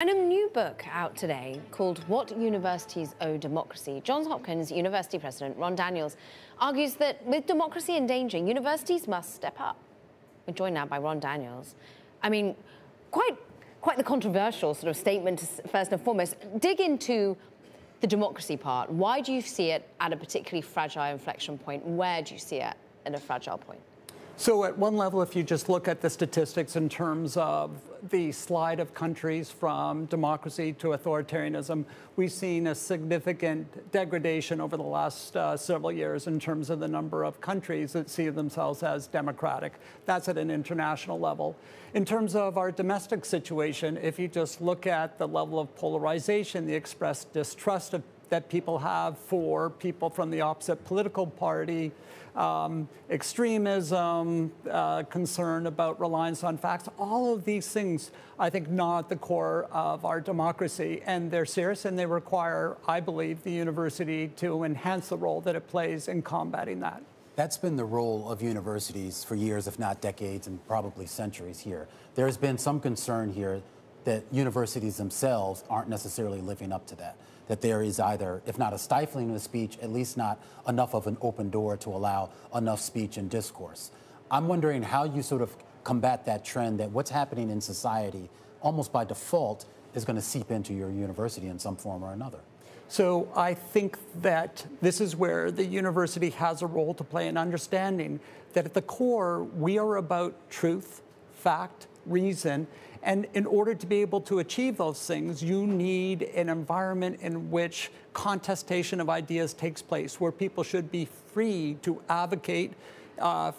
And a new book out today called What Universities Owe Democracy. Johns Hopkins University President Ron Daniels argues that with democracy in danger, universities must step up. We're joined now by Ron Daniels. I mean, quite, quite the controversial sort of statement, first and foremost. Dig into the democracy part. Why do you see it at a particularly fragile inflection point? Where do you see it at a fragile point? So at one level, if you just look at the statistics in terms of the slide of countries from democracy to authoritarianism, we've seen a significant degradation over the last uh, several years in terms of the number of countries that see themselves as democratic. That's at an international level. In terms of our domestic situation, if you just look at the level of polarization, the expressed distrust of that people have for people from the opposite political party, um, extremism, uh, concern about reliance on facts, all of these things, I think, at the core of our democracy. And they're serious and they require, I believe, the university to enhance the role that it plays in combating that. That's been the role of universities for years, if not decades, and probably centuries here. There's been some concern here that universities themselves aren't necessarily living up to that that there is either, if not a stifling of speech, at least not enough of an open door to allow enough speech and discourse. I'm wondering how you sort of combat that trend that what's happening in society almost by default is going to seep into your university in some form or another. So I think that this is where the university has a role to play in understanding that at the core, we are about truth, fact, reason, and in order to be able to achieve those things, you need an environment in which contestation of ideas takes place, where people should be free to advocate uh,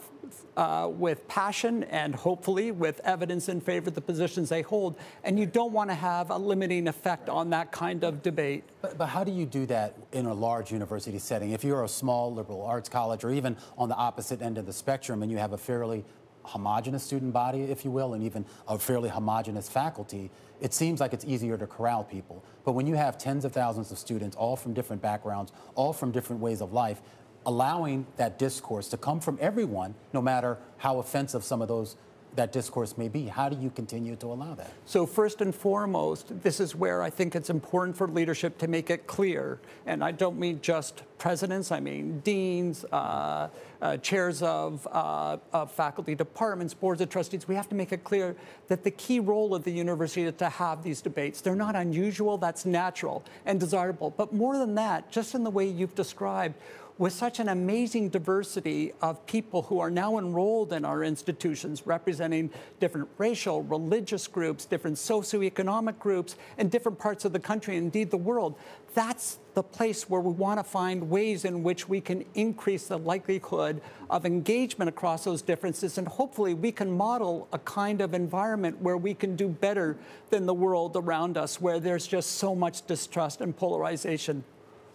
uh, with passion and hopefully with evidence in favor of the positions they hold. And you don't want to have a limiting effect on that kind of debate. But, but how do you do that in a large university setting? If you're a small liberal arts college or even on the opposite end of the spectrum and you have a fairly homogenous student body, if you will, and even a fairly homogenous faculty, it seems like it's easier to corral people. But when you have tens of thousands of students, all from different backgrounds, all from different ways of life, allowing that discourse to come from everyone, no matter how offensive some of those that discourse may be. How do you continue to allow that? So, first and foremost, this is where I think it's important for leadership to make it clear. And I don't mean just presidents, I mean deans, uh, uh, chairs of, uh, of faculty departments, boards of trustees. We have to make it clear that the key role of the university is to have these debates. They're not unusual, that's natural and desirable. But more than that, just in the way you've described, with such an amazing diversity of people who are now enrolled in our institutions, representing different racial, religious groups, different socioeconomic groups, and different parts of the country, indeed the world. That's the place where we want to find ways in which we can increase the likelihood of engagement across those differences. And hopefully, we can model a kind of environment where we can do better than the world around us, where there's just so much distrust and polarization.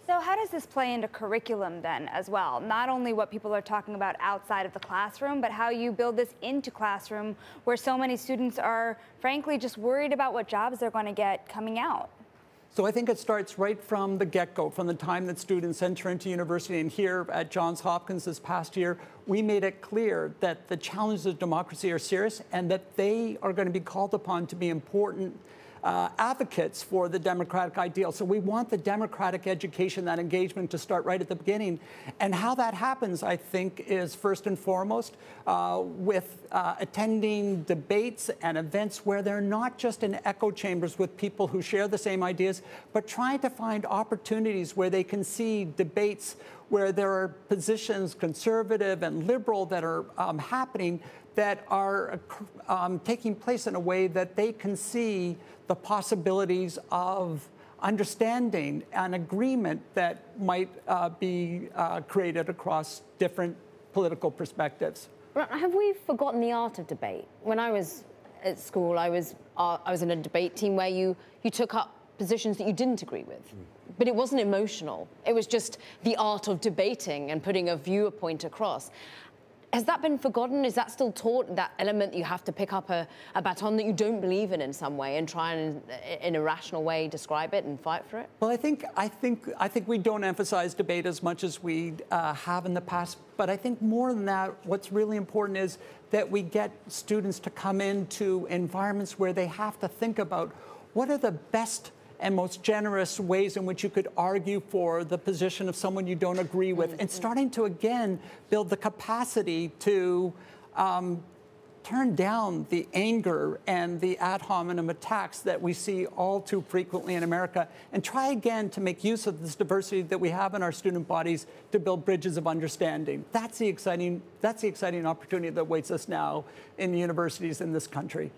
So how does this play into curriculum then as well? Not only what people are talking about outside of the classroom, but how you build this into classroom where so many students are frankly just worried about what jobs they're going to get coming out. So I think it starts right from the get-go, from the time that students enter into university. And here at Johns Hopkins this past year, we made it clear that the challenges of democracy are serious and that they are going to be called upon to be important uh, advocates for the democratic ideal. So we want the democratic education, that engagement to start right at the beginning. And how that happens, I think, is first and foremost uh, with uh, attending debates and events where they're not just in echo chambers with people who share the same ideas, but trying to find opportunities where they can see debates where there are positions, conservative and liberal, that are um, happening that are um, taking place in a way that they can see the possibilities of understanding and agreement that might uh, be uh, created across different political perspectives. Have we forgotten the art of debate? When I was at school, I was uh, I was in a debate team where you you took up positions that you didn't agree with. Mm. But it wasn't emotional. It was just the art of debating and putting a viewpoint across. Has that been forgotten? Is that still taught, that element that you have to pick up a, a, baton that you don't believe in in some way and try and, in a rational way, describe it and fight for it? Well, I think, I think, I think we don't emphasize debate as much as we uh, have in the past. But I think more than that, what's really important is that we get students to come into environments where they have to think about what are the best and most generous ways in which you could argue for the position of someone you don't agree with, and starting to again build the capacity to um, turn down the anger and the ad hominem attacks that we see all too frequently in America and try again to make use of this diversity that we have in our student bodies to build bridges of understanding. That's the exciting, that's the exciting opportunity that waits us now in universities in this country.